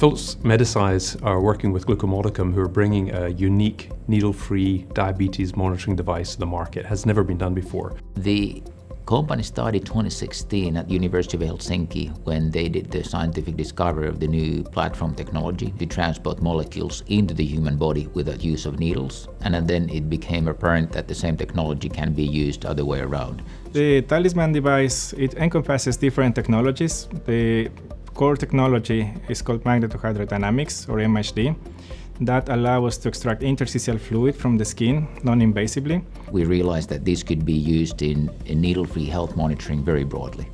Phillips Medisize are working with Glucomodicum who are bringing a unique needle-free diabetes monitoring device to the market. It has never been done before. The company started 2016 at the University of Helsinki when they did the scientific discovery of the new platform technology to transport molecules into the human body without use of needles. And then it became apparent that the same technology can be used other way around. The Talisman device, it encompasses different technologies. The core technology is called magnetohydrodynamics, or MHD, that allow us to extract interstitial fluid from the skin non-invasively. We realized that this could be used in, in needle-free health monitoring very broadly.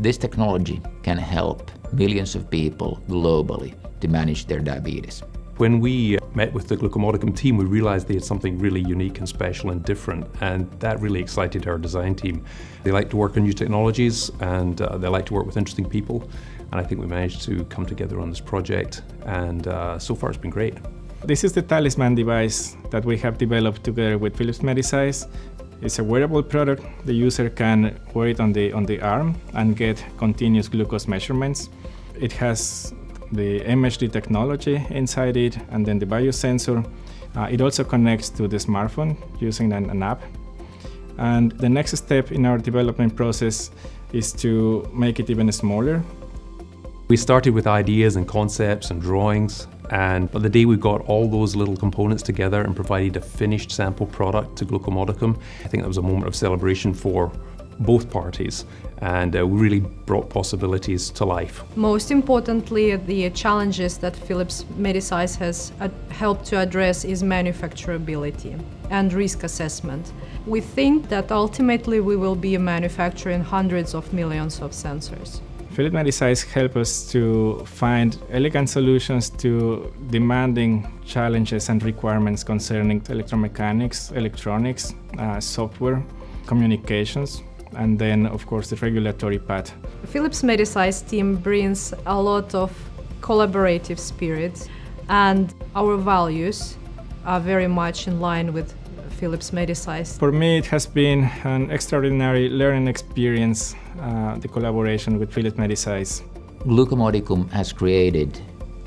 This technology can help millions of people globally to manage their diabetes. When we met with the Glucomodicum team, we realized they had something really unique and special and different, and that really excited our design team. They like to work on new technologies, and uh, they like to work with interesting people, and I think we managed to come together on this project, and uh, so far it's been great. This is the Talisman device that we have developed together with Phillips Medisize. It's a wearable product. The user can wear it on the, on the arm and get continuous glucose measurements. It has the MHD technology inside it and then the biosensor. Uh, it also connects to the smartphone using an, an app. And the next step in our development process is to make it even smaller. We started with ideas and concepts and drawings, and by the day we got all those little components together and provided a finished sample product to Glucomodicum, I think that was a moment of celebration for both parties and uh, really brought possibilities to life. Most importantly, the challenges that Phillips Medisize has uh, helped to address is manufacturability and risk assessment. We think that ultimately we will be manufacturing hundreds of millions of sensors. Phillips Medisize help us to find elegant solutions to demanding challenges and requirements concerning electromechanics, electronics, uh, software, communications, and then of course the regulatory path. Phillips Medisize team brings a lot of collaborative spirit and our values are very much in line with Phillips Medisize. For me it has been an extraordinary learning experience, uh, the collaboration with Phillips Medisize. Glucomodicum has created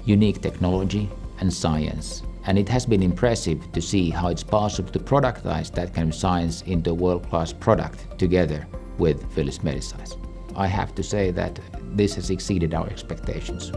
unique technology and science and it has been impressive to see how it's possible to productize that kind of science into a world-class product together with Phillips Medisize. I have to say that this has exceeded our expectations.